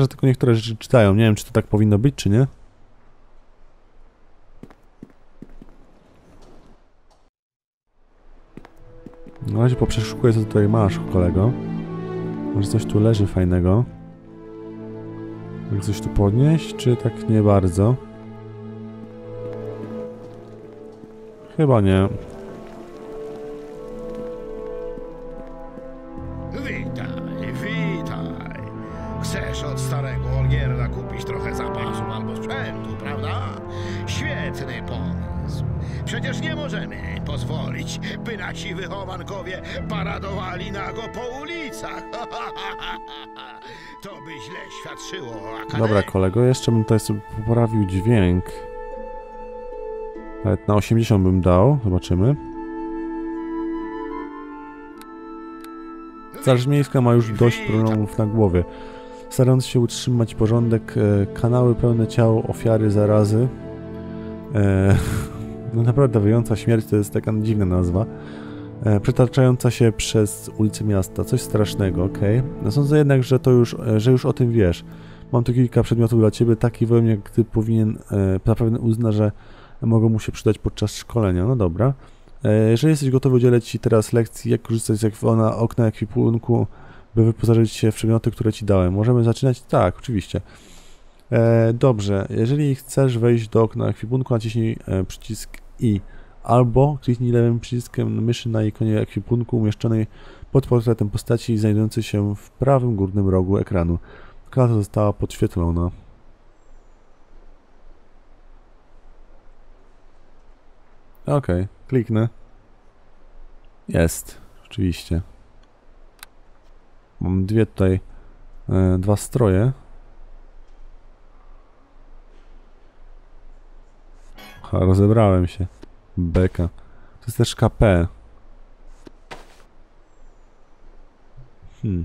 Że tylko niektóre rzeczy czytają. Nie wiem, czy to tak powinno być, czy nie. Na razie poprzeszukuję, co tutaj masz, kolego. Może coś tu leży fajnego. Mogę coś tu podnieść, czy tak nie bardzo? Chyba nie. Pozwolić, by nasi wychowankowie paradowali nago po ulicach. To by źle świadczyło o akademii. Dobra, kolego, jeszcze bym tutaj sobie poprawił dźwięk. Nawet na 80 bym dał, zobaczymy. Straż Miejska ma już dość problemów na głowie. Starając się utrzymać porządek, e, kanały pełne ciał ofiary zarazy. E, no naprawdę wyjąca śmierć to jest taka dziwna nazwa. E, przetaczająca się przez ulice miasta. Coś strasznego, okej. No sądzę jednak, że to już, e, że już o tym wiesz. Mam tu kilka przedmiotów dla ciebie. Taki wojownik jak ty powinien e, zapewne uzna, że mogą mu się przydać podczas szkolenia. No dobra. E, jeżeli jesteś gotowy, udzielę ci teraz lekcji, jak korzystać z ona okna ekwipunku, by wyposażyć się w przedmioty, które ci dałem. Możemy zaczynać? Tak, oczywiście. Dobrze, jeżeli chcesz wejść do okna ekwipunku, naciśnij przycisk I albo kliknij lewym przyciskiem myszy na ikonie ekwipunku umieszczonej pod portretem postaci znajdującej się w prawym górnym rogu ekranu. Klasa została podświetlona. Okej, kliknę. Jest, oczywiście. Mam dwie tutaj, e, dwa stroje. Rozebrałem się. Beka. To jest też KP. Hmm.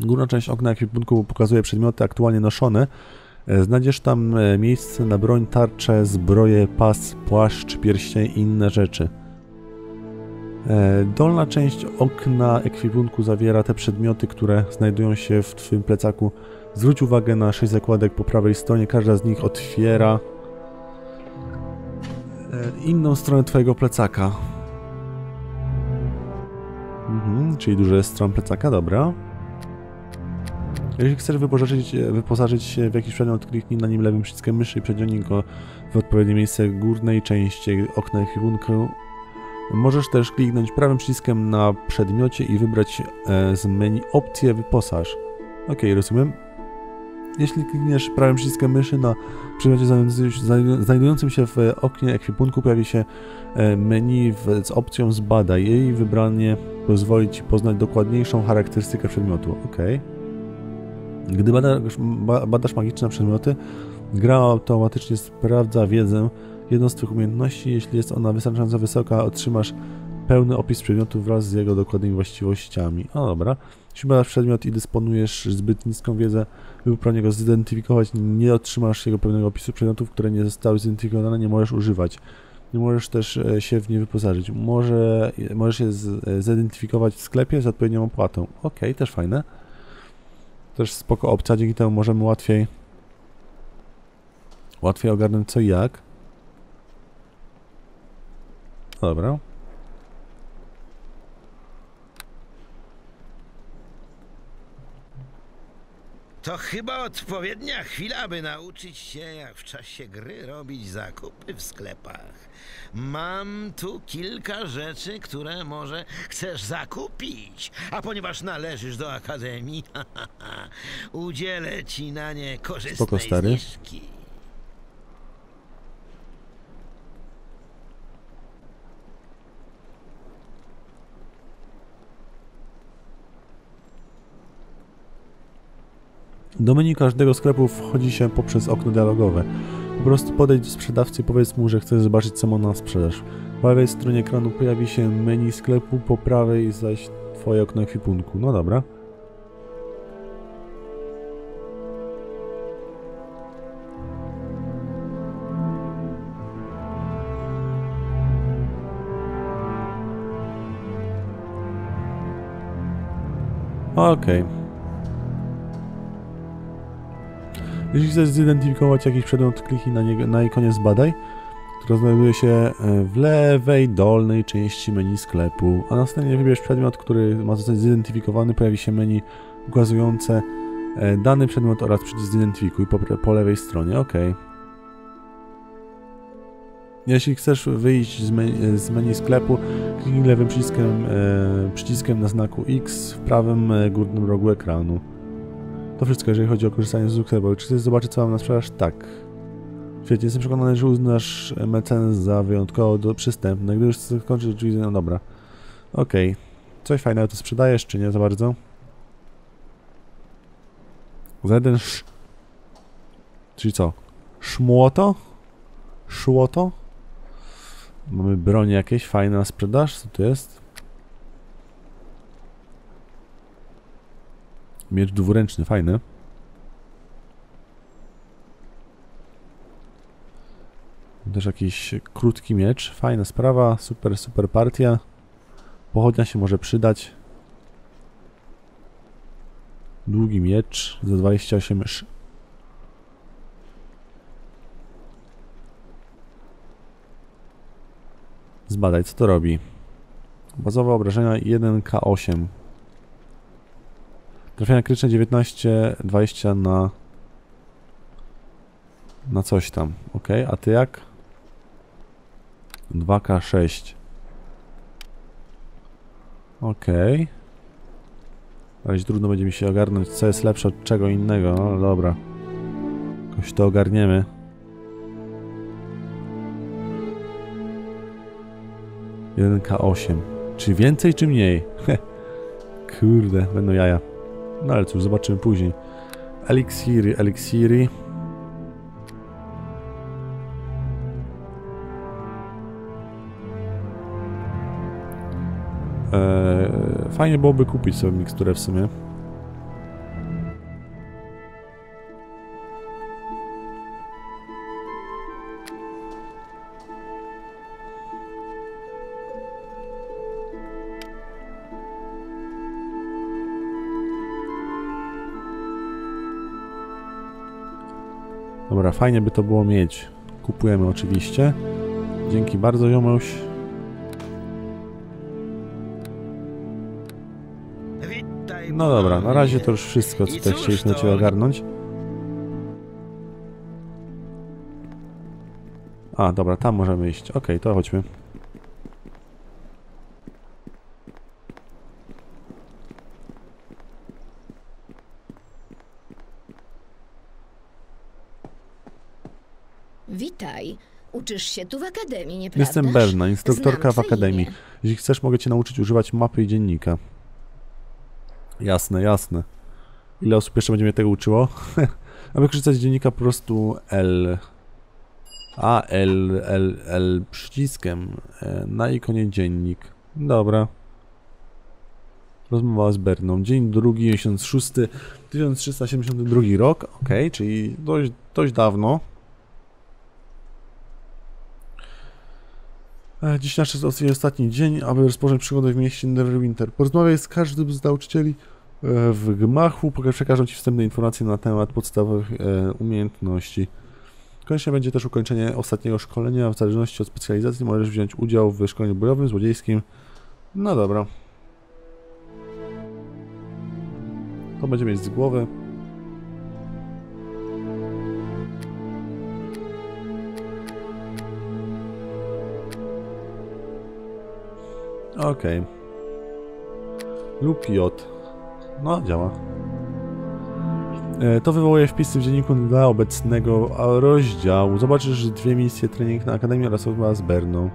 Górna część okna ekwipunku pokazuje przedmioty aktualnie noszone. E, Znajdziesz tam e, miejsce na broń, tarczę, zbroję, pas, płaszcz, pierścień i inne rzeczy. E, Dolna część okna ekwipunku zawiera te przedmioty, które znajdują się w Twoim plecaku. Zwróć uwagę na sześć zakładek po prawej stronie, każda z nich otwiera e, inną stronę Twojego plecaka. Mhm, czyli dużo jest stron plecaka, dobra. Jeśli chcesz wyposażyć, wyposażyć się w jakiś przedmiot, kliknij na nim lewym przyciskiem myszy i przeciągnij go w odpowiednie miejsce górnej części okna ekwipunku. Możesz też kliknąć prawym przyciskiem na przedmiocie i wybrać e, z menu opcję wyposaż. Ok, rozumiem. Jeśli klikniesz prawym przyciskiem myszy na przedmiocie znajdującym się- w oknie ekwipunku pojawi się e, menu z opcją zbadaj. Jej wybranie pozwoli Ci poznać dokładniejszą charakterystykę przedmiotu. Ok. Gdy badasz, ba- badasz magiczne przedmioty, gra automatycznie sprawdza wiedzę jedną z umiejętności. Jeśli jest ona wystarczająco wysoka, otrzymasz pełny opis przedmiotu wraz z jego dokładnymi właściwościami. O dobra. Jeśli badasz przedmiot i dysponujesz zbyt niską wiedzę, by poprawnie go zidentyfikować, nie otrzymasz jego pełnego opisu przedmiotów, które nie zostały zidentyfikowane, nie możesz używać. Nie możesz też e, się w nie wyposażyć. Może, możesz je e, zidentyfikować w sklepie z odpowiednią opłatą. Ok, też fajne. Też spoko opcja, dzięki temu możemy łatwiej łatwiej ogarnąć co i jak. Dobra. To chyba odpowiednia chwila, by nauczyć się, jak w czasie gry robić zakupy w sklepach. Mam tu kilka rzeczy, które może chcesz zakupić, a ponieważ należysz do Akademii, udzielę ci na nie korzystnej Spoko, stary. zniżki. Do menu każdego sklepu wchodzi się poprzez okno dialogowe. Po prostu podejdź do sprzedawcy i powiedz mu, że chcesz zobaczyć co ma na sprzedaż. Po lewej stronie ekranu pojawi się menu sklepu, po prawej zaś twoje okno ekwipunku. No dobra. Okej. Jeśli chcesz zidentyfikować jakiś przedmiot, kliknij na, niego, na ikonie zbadaj, która znajduje się e, w lewej dolnej części menu sklepu, a następnie wybierz przedmiot, który ma zostać zidentyfikowany, pojawi się menu ukazujące e, dany przedmiot oraz przycisk zidentyfikuj po, po lewej stronie, ok. Jeśli chcesz wyjść z menu, z menu sklepu, kliknij lewym przyciskiem, e, przyciskiem na znaku X w prawym e, górnym rogu ekranu. To wszystko, jeżeli chodzi o korzystanie z Zuckerberg. Czy chcesz zobaczyć, co mam na sprzedaż? Tak. Świetnie, jestem przekonany, że uznasz mecenas za wyjątkowo do, przystępny. Gdy już skończysz drzwi, no dobra. Okej. Okay. Coś fajnego to sprzedajesz, czy nie za bardzo? Za jeden sz... Czyli co? Szmłoto? Szłoto? Mamy broń jakieś, fajna sprzedaż, co to jest? Miecz dwuręczny, fajny. Też jakiś krótki miecz, fajna sprawa, super, super partia. Pochodnia się może przydać. Długi miecz za 28 sz... Zbadaj, co to robi. Bazowe obrażenia 1K8. Trafienia krytyczne 19, 20 na... Na coś tam. Ok, a ty jak? 2K6. Ok. Razie trudno będzie mi się ogarnąć, co jest lepsze od czego innego. No dobra. Jakoś to ogarniemy. Jeden K8. Czy więcej, czy mniej? Kurde, będą jaja. No ale cóż, zobaczymy później. Elixiry, elixiry. Eee, fajnie byłoby kupić sobie miksturę w sumie. Dobra, fajnie by to było mieć. Kupujemy oczywiście. Dzięki bardzo, Jomuś. No dobra, na razie to już wszystko, co tutaj chcieliśmy Cię ogarnąć. A, dobra, tam możemy iść. Okej, okay, to chodźmy. Witaj. Uczysz się tu w akademii? Jestem Berna, instruktorka w akademii. imię. Jeśli chcesz, mogę Cię nauczyć używać mapy i dziennika. Jasne, jasne. Ile osób jeszcze będzie mnie tego uczyło? Aby korzystać z dziennika po prostu L. A, L, L, L przyciskiem. E, na ikonie dziennik. Dobra. Rozmowa z Berną. Dzień drugi, miesiąc szósty, 1372 rok. Ok, czyli dość, dość dawno. Dziś nasz jest ostatni dzień, aby rozpocząć przygodę w mieście Neverwinter. Porozmawiaj z każdym z nauczycieli e, w gmachu, przekażą Ci wstępne informacje na temat podstawowych e, umiejętności. Koniecznie będzie też ukończenie ostatniego szkolenia, w zależności od specjalizacji możesz wziąć udział w szkoleniu bojowym, złodziejskim. No dobra. To będzie mieć z głowy. Okej. Okay. Lub J. No, działa. E, to wywołuje wpisy w dzienniku dla obecnego rozdziału. Zobaczysz dwie misje trening na Akademii oraz rozmowa z Berną.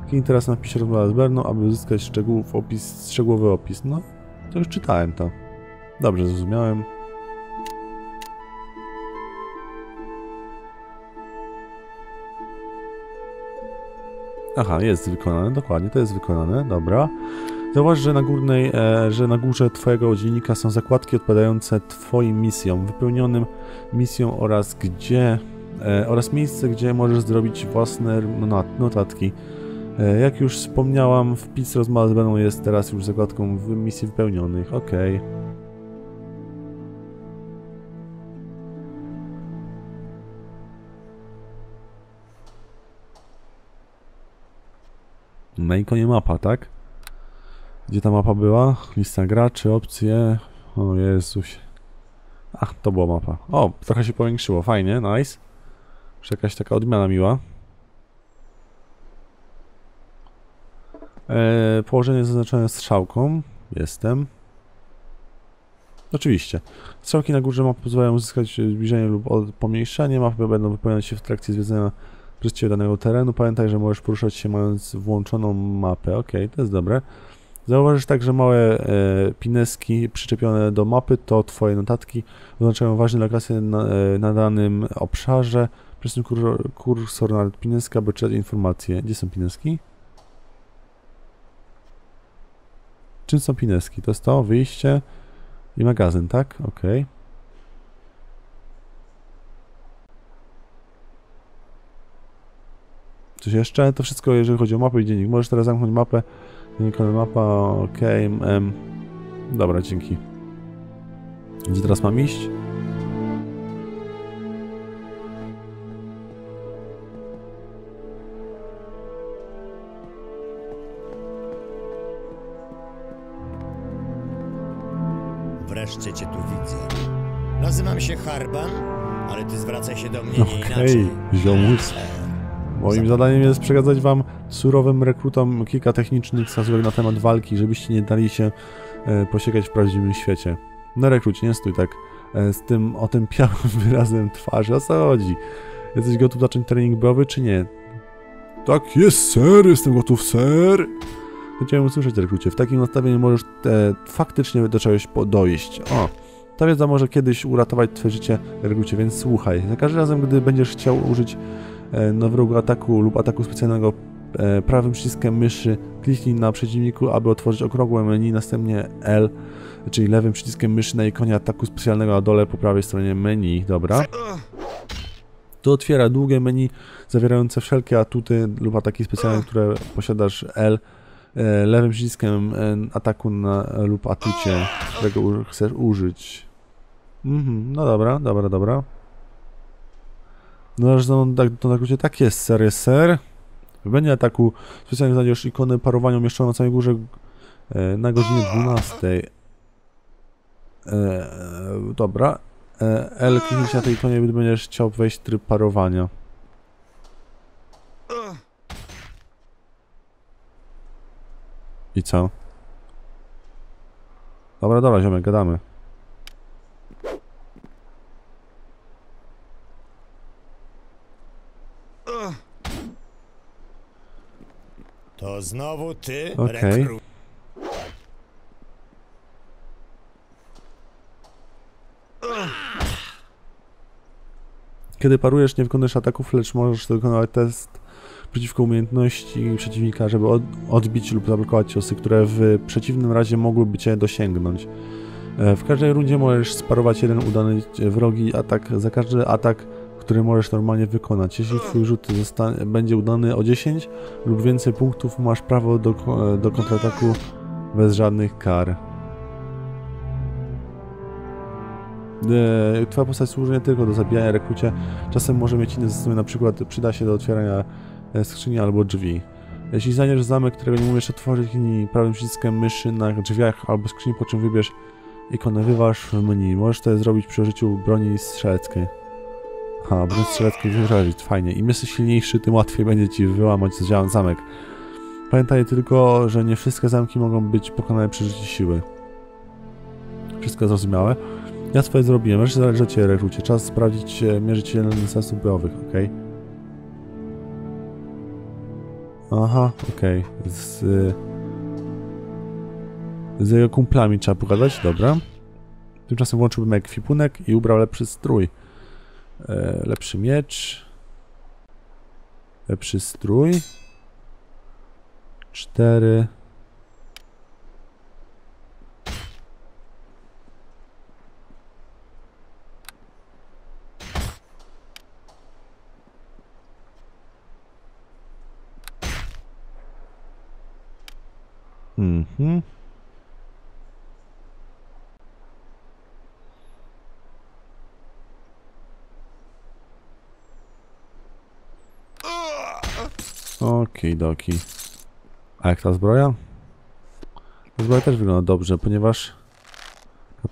Kliknij teraz napisz rozmowa z Berną, aby uzyskać szczegółów, opis, szczegółowy opis. No, to już czytałem to. Dobrze, zrozumiałem. Aha, jest wykonane, dokładnie, to jest wykonane, dobra. Zauważ, że na górnej, e, że na górze twojego dziennika są zakładki odpowiadające twoim misjom, wypełnionym misją oraz gdzie, e, oraz miejsce, gdzie możesz zrobić własne not notatki. E, jak już wspomniałam, wpis Beną jest teraz już zakładką w misji wypełnionych, ok. Na ikonie mapa, tak? Gdzie ta mapa była? Lista graczy, opcje. O Jezuś. Ach, to była mapa. O, trochę się powiększyło, fajnie, nice. Już jakaś taka odmiana miła. Eee, położenie zaznaczone strzałką. Jestem. Oczywiście. Strzałki na górze mapy pozwalają uzyskać zbliżenie lub pomniejszenie. Mapy będą wypełniać się w trakcie zwiedzania przez Ciebie danego terenu. Pamiętaj, że możesz poruszać się mając włączoną mapę. Ok, to jest dobre. Zauważysz także małe e, pineski przyczepione do mapy. To Twoje notatki. Oznaczają ważne lokacje na, e, na danym obszarze. Przesuń kur, kursor na pineska, by czytać informacje. Gdzie są pineski? Czym są pineski? To jest to, wyjście i magazyn, tak? Okej. Coś jeszcze? To wszystko, jeżeli chodzi o mapę i dziennik. Możesz teraz zamknąć mapę. Dziennikowa mapa, ok. em. Dobra, dzięki. Gdzie teraz mam iść? Wreszcie cię tu widzę. Nazywam się Harban, ale ty zwracaj się do mnie nie Okej, inaczej. ziomuś. Moim zadaniem jest przekazać wam surowym rekrutom kilka technicznych wskazówek na temat walki, żebyście nie dali się e, posiekać w prawdziwym świecie. No rekrucie, nie stój tak e, z tym otępiałym wyrazem twarzy. O co chodzi? Jesteś gotów zacząć trening bojowy, czy nie? Tak jest, ser, jestem gotów, ser. Chciałem usłyszeć, rekrucie. W takim nastawieniu możesz e, faktycznie do czegoś dojść. O, ta wiedza może kiedyś uratować twoje życie, rekrucie, więc słuchaj. Za każdym razem, gdy będziesz chciał użyć e, nowego ataku lub ataku specjalnego e, prawym przyciskiem myszy kliknij na przeciwniku, aby otworzyć okrągłe menu, następnie L, czyli lewym przyciskiem myszy na ikonie ataku specjalnego na dole po prawej stronie menu, dobra. To otwiera długie menu zawierające wszelkie atuty lub ataki specjalne, które posiadasz L e, lewym przyciskiem ataku na, lub atucie, którego chcesz użyć. Mhm, no dobra, dobra, dobra. No, no, tak, to na skrócie tak jest, ser, jest ser. Menu ataku specjalnie znajdziesz ikony parowania umieszczoną na samej górze e, na godzinie 12. E, dobra. E, L kliknięcie na tej ikonie, gdy będziesz chciał wejść w tryb parowania. I co? Dobra, dobra, ziomek, gadamy. To znowu ty, Okej. rekru... Kiedy parujesz, nie wykonujesz ataków, lecz możesz wykonywać test przeciwko umiejętności przeciwnika, żeby od, odbić lub zablokować ciosy, które w przeciwnym razie mogłyby cię dosięgnąć. E, W każdej rundzie możesz sparować jeden udany wrogi atak za każdy atak, który możesz normalnie wykonać. Jeśli twój rzut będzie udany o 10 lub więcej punktów, masz prawo do, do kontrataku bez żadnych kar. E, Twoja postać służy nie tylko do zabijania rekrucie, czasem może mieć inne zastosowanie, na przykład przyda się do otwierania e, skrzyni albo drzwi. Jeśli znajdziesz zamek, którego nie umiesz otworzyć, kliknij prawym przyciskiem myszy na drzwiach albo skrzyni, po czym wybierz ikonę wyważ w menu. Możesz to zrobić przy użyciu broni strzeleckiej. Ha, broń strzeleckiej wyrazić, fajnie. Im jesteś silniejszy, tym łatwiej będzie ci wyłamać z- zamek. Pamiętaj tylko, że nie wszystkie zamki mogą być pokonane przy użyciu siły. Wszystko zrozumiałe? Ja swoje zrobiłem, resztę zależy od Ciebie, rekrucie. Czas sprawdzić e, mierzyciele sensów bojowych, okej? Aha, okej. Z, y, z jego kumplami trzeba pogadać, dobra. Tymczasem włączyłbym ekwipunek i ubrał lepszy strój. E, lepszy miecz. Lepszy strój. Cztery. Mhm. Okej, doki. A jak ta zbroja? Ta zbroja też wygląda dobrze, ponieważ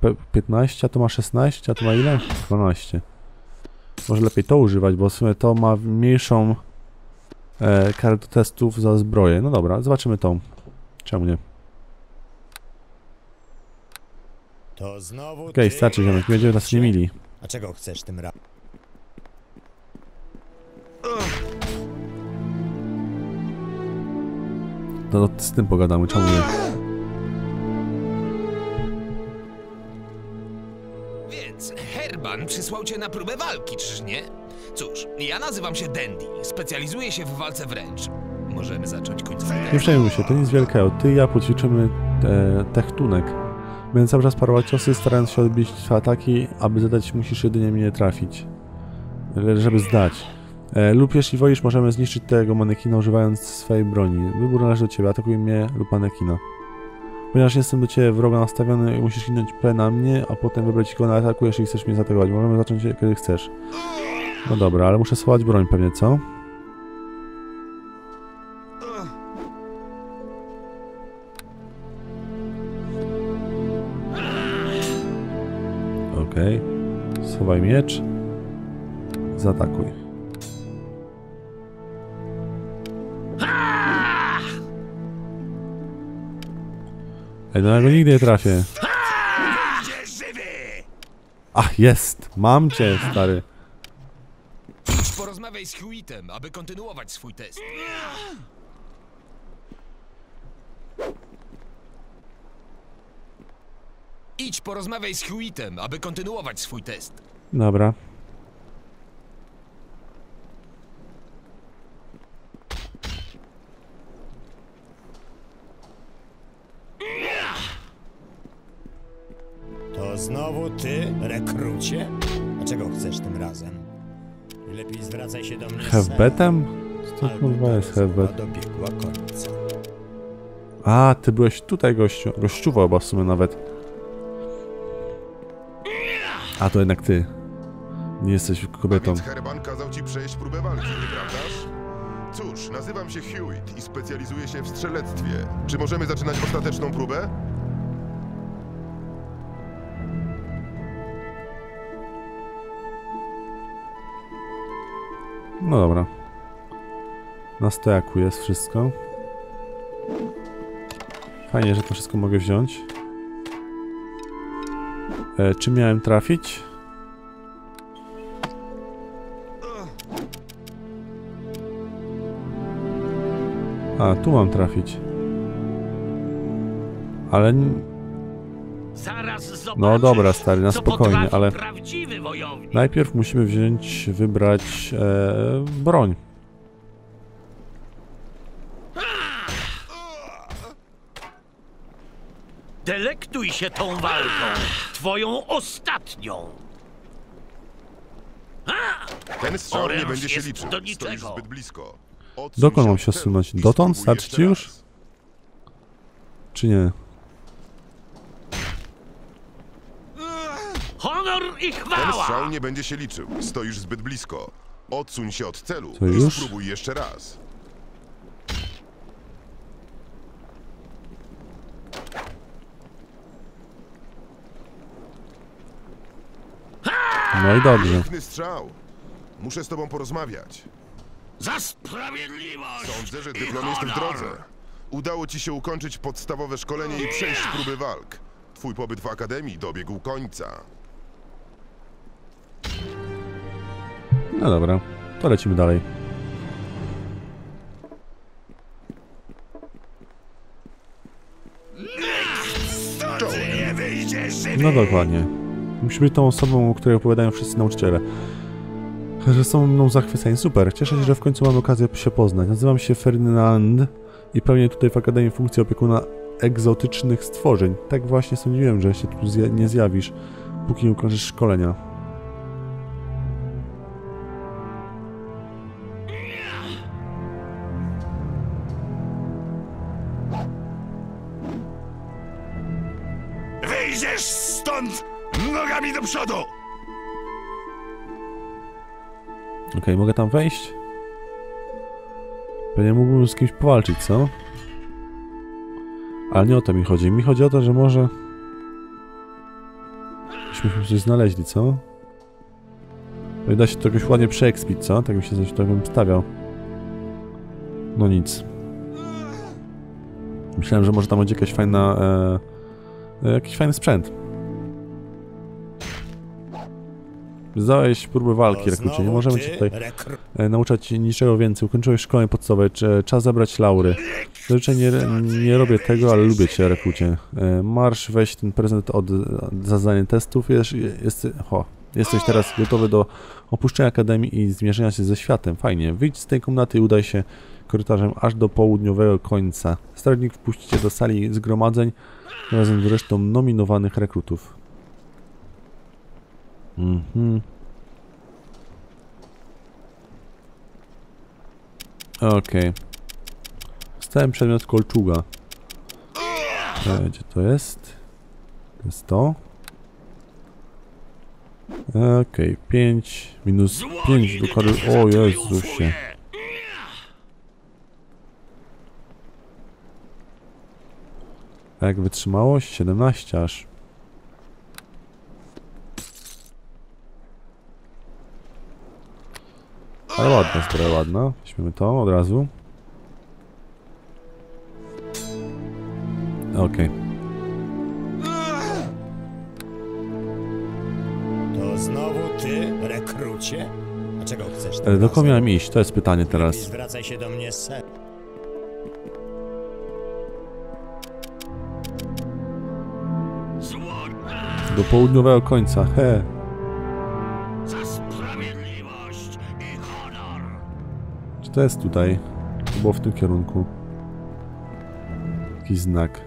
pe- 15, a to ma 16, a to ma ile? 12. Może lepiej to używać, bo w sumie to ma mniejszą e, karę do testów za zbroję. No dobra, zobaczymy tą. Czemu nie? To znowu Okej, ty, starczy ziomek, będziemy nas nie mili. A czego chcesz tym razem? To z tym pogadamy, czemu nie? Więc Herban przysłał cię na próbę walki, czyż nie? Cóż, ja nazywam się Dandy. Specjalizuję się w walce wręcz. Możemy zacząć końcówkę. Nie przejmuj się, to nic wielkiego. Ty i ja poćwiczymy e, techtunek. Będę cały czas ciosy, starając się odbić ataki, aby zadać musisz jedynie mnie trafić. Żeby zdać. E, lub jeśli wolisz, możemy zniszczyć tego manekina używając swojej broni. Wybór należy do ciebie, atakuj mnie lub manekina. Ponieważ jestem do ciebie wrogo nastawiony, musisz kliknąć P na mnie, a potem wybrać go na ataku, jeśli chcesz mnie zaatakować. Możemy zacząć kiedy chcesz. No dobra, ale muszę schować broń pewnie, co? Okej. Schowaj miecz. Zaatakuj. Ej, no ja go nigdy nie trafię. Ach, jest! Mam cię, stary. Porozmawiaj z Hewitem, aby kontynuować swój test. Idź porozmawiaj z Hewitem, aby kontynuować swój test. Dobra. Rekrucie? A czego chcesz tym razem? Lepiej zwracaj się do mnie sam, Hefbetem? Co to kurwa jest hefbet? dobiegła końca. A, ty byłeś tutaj, gościu. Gościuwa chyba w sumie nawet. A, to jednak ty. Nie jesteś A kobietą. więc Herban kazał ci przejść próbę walki, nieprawdaż? Cóż, nazywam się Hewitt i specjalizuję się w strzelectwie. Czy możemy zaczynać ostateczną próbę? No dobra. Na stojaku jest wszystko. Fajnie, że to wszystko mogę wziąć. E, czy miałem trafić? A, tu mam trafić. Ale... No dobra, stary, na spokojnie, ale... Najpierw musimy wziąć, wybrać e, broń. Delektuj się tą walką, twoją ostatnią. Ten strzał nie będzie się jest liczył. do Stoisz niczego. zbyt blisko. Odsuń Dokąd mam się odsunąć? Dotąd? Starczy jeszcze już? Czy nie? Honor i Ten chwała! Strzał nie będzie się liczył. Stoisz zbyt blisko. Odsuń się od celu i już? spróbuj jeszcze raz. No i dobrze. Piękny strzał. Muszę z tobą porozmawiać. Za sprawiedliwość! Sądzę, że dyplom jest w drodze. Udało ci się ukończyć podstawowe szkolenie i przejść próby walk. Twój pobyt w akademii dobiegł końca. No dobra, to lecimy dalej. No dokładnie. Musi być tą osobą, o której opowiadają wszyscy nauczyciele. Że są mną zachwyceni. Super, cieszę się, że w końcu mam okazję się poznać. Nazywam się Ferdynand i pełnię tutaj w Akademii funkcję opiekuna egzotycznych stworzeń. Tak właśnie sądziłem, że się tu zja nie zjawisz, póki nie ukończysz szkolenia. Okej, mogę tam wejść? Pewnie mógłbym z kimś powalczyć, co? Ale nie o to mi chodzi. Mi chodzi o to, że może... Byśmy coś znaleźli, co? No Da się to jakoś ładnie przeekspić, co? Tak mi się coś tak bym stawiał. No nic. Myślałem, że może tam będzie jakaś fajna... E, e, jakiś fajny sprzęt. Zdałeś próbę walki, To rekrucie. Nie możemy cię tutaj e, nauczać niczego więcej. Ukończyłeś szkołę podstawową, czas zebrać laury. Zazwyczaj nie, nie robię tego, ale lubię cię, rekrucie. E, Marsz, weź ten prezent od, za zadanie testów. Jest, jest, ho, jesteś teraz gotowy do opuszczenia akademii i zmierzenia się ze światem. Fajnie. Wyjdź z tej komnaty i udaj się korytarzem aż do południowego końca. Strażnik wpuści cię do sali zgromadzeń razem z resztą nominowanych rekrutów. Mhm. Okej. Stałem przedmiot kolczuga. E, gdzie to jest? To jest to. Okej, 5 minus 5 do kary. O Jezusie. A jak wytrzymałość? 17 aż. Ale ładna, spora ładna. Weźmiemy to od razu. Okej. To znowu ty, rekrucie? A czego chcesz? Okay. Do kogo miałem iść? To jest pytanie teraz. Zwracaj się do mnie, ser. Do południowego końca. He. To jest tutaj? To było w tym kierunku. Jakiś znak.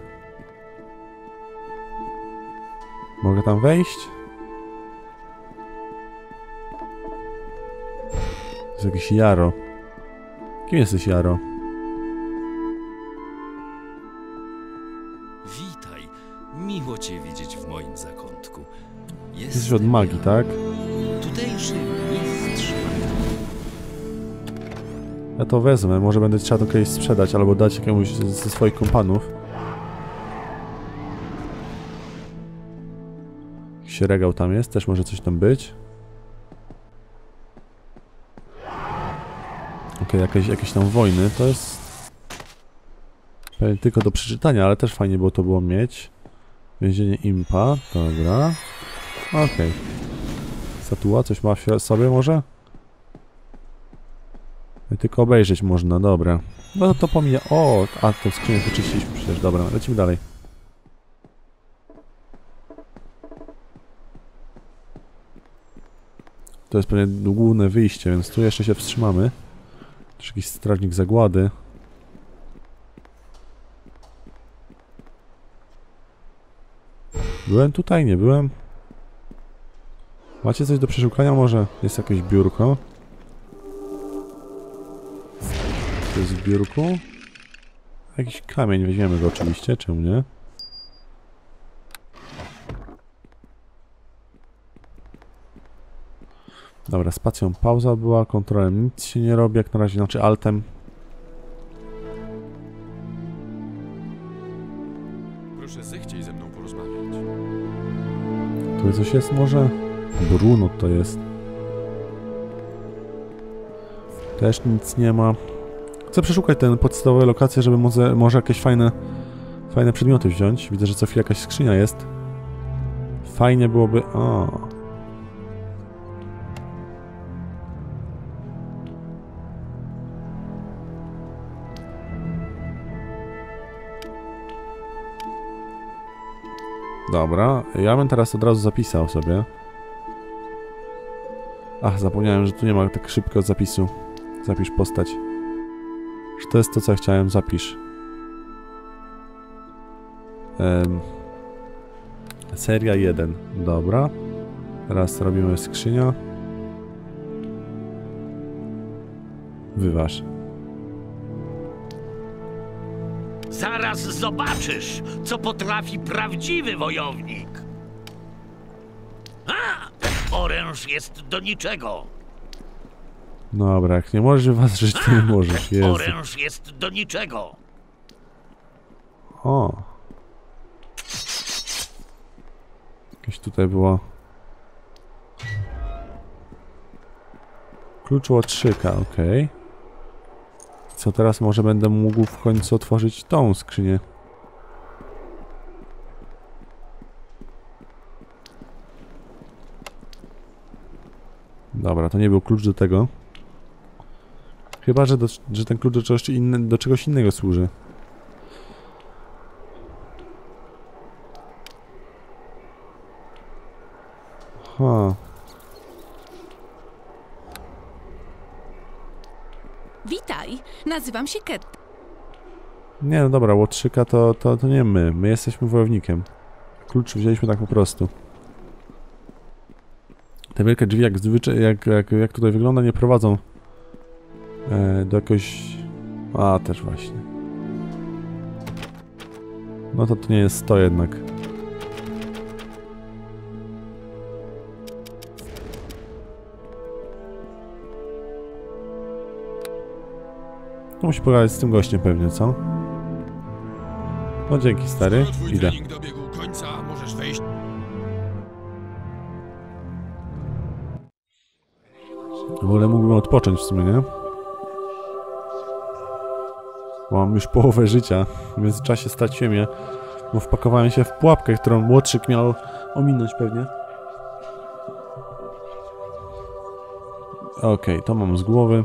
Mogę tam wejść? Jest jakiś Jaro. Kim jesteś Jaro? Witaj. Miło cię widzieć w moim zakątku. Jesteś od magii, tak? Ja to wezmę, może będę trzeba to kiedyś sprzedać albo dać jakiemuś ze swoich kompanów. Jakiś regał tam jest, też może coś tam być. Okej, jakieś, jakieś tam wojny, to jest... Tylko do przeczytania, ale też fajnie było to było mieć. Więzienie Impa, dobra. Okej. Statua, coś ma w sobie może? I Tylko obejrzeć można, dobra. No to pomija. O, a to skrzynię wyczyściliśmy przecież, dobra, lecimy dalej. To jest pewnie główne wyjście, więc tu jeszcze się wstrzymamy. Też jakiś strażnik zagłady. Byłem tutaj, nie byłem. Macie coś do przeszukania może? Jest jakieś biurko. To jest w biurku. Jakiś kamień, weźmiemy go oczywiście, czemu nie? Dobra, spacją pauza była, kontrolem nic się nie robi, jak na razie, znaczy altem. Proszę zechciej ze mną porozmawiać. Tu coś jest może? Bruno to jest. Też nic nie ma. Chcę przeszukać te podstawowe lokacje, żeby może, może jakieś fajne, fajne przedmioty wziąć. Widzę, że co chwilę jakaś skrzynia jest. Fajnie byłoby... O. Dobra, ja bym teraz od razu zapisał sobie. Ach, zapomniałem, że tu nie ma tak szybkiego zapisu. Zapisz postać. Że to jest to, co chciałem, zapisz. Seria 1, dobra. Teraz robimy skrzynia. Wyważ. Zaraz zobaczysz, co potrafi prawdziwy wojownik. A! Oręż jest do niczego. Dobra, jak nie możesz wyważyć, to nie możesz. Jezu. Oręż jest do niczego. O. Jakieś tutaj było. Klucz łotrzyka, okej. Co teraz może będę mógł w końcu otworzyć tą skrzynię? Dobra, to nie był klucz do tego. Chyba, że, do, że ten klucz do czegoś, inne, do czegoś innego służy. Ha. Witaj, nazywam się Ket. Nie, no dobra, łotrzyka to, to, to nie my. My jesteśmy wojownikiem. Klucz wzięliśmy tak po prostu. Te wielkie drzwi, jak, zwyczaj, jak, jak, jak tutaj wygląda, nie prowadzą e, do jakoś... A, też właśnie. No to to nie jest to jednak. To musi pogadać z tym gościem pewnie, co? No dzięki stary, idę. W ogóle mógłbym odpocząć w sumie, nie? Mam już połowę życia, w czasie straciłem je, bo wpakowałem się w pułapkę, którą młodszyk miał ominąć pewnie. Okej, to mam z głowy.